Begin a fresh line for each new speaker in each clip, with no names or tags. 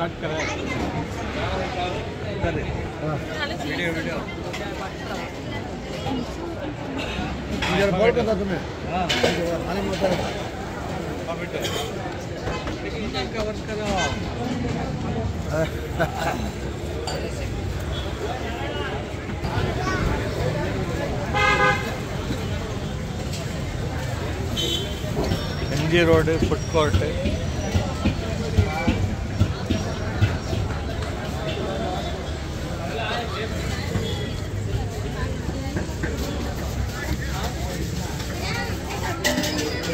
Start करा। Video video.
बोल तुम्हें?
हाँ।
खाने में
इनका करो?
M G road food court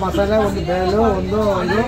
ಮಸಾಲೆ ಒಂದು ಬೇಲು ಒಂದು ಒಂದು